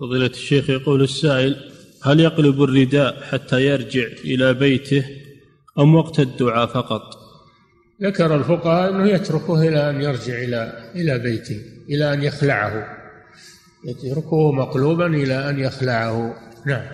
فضيلة الشيخ يقول السائل هل يقلب الرداء حتى يرجع إلى بيته أم وقت الدعاء فقط؟ ذكر الفقهاء أنه يتركه إلى أن يرجع إلى إلى بيته إلى أن يخلعه. يتركه مقلوبا إلى أن يخلعه. نعم.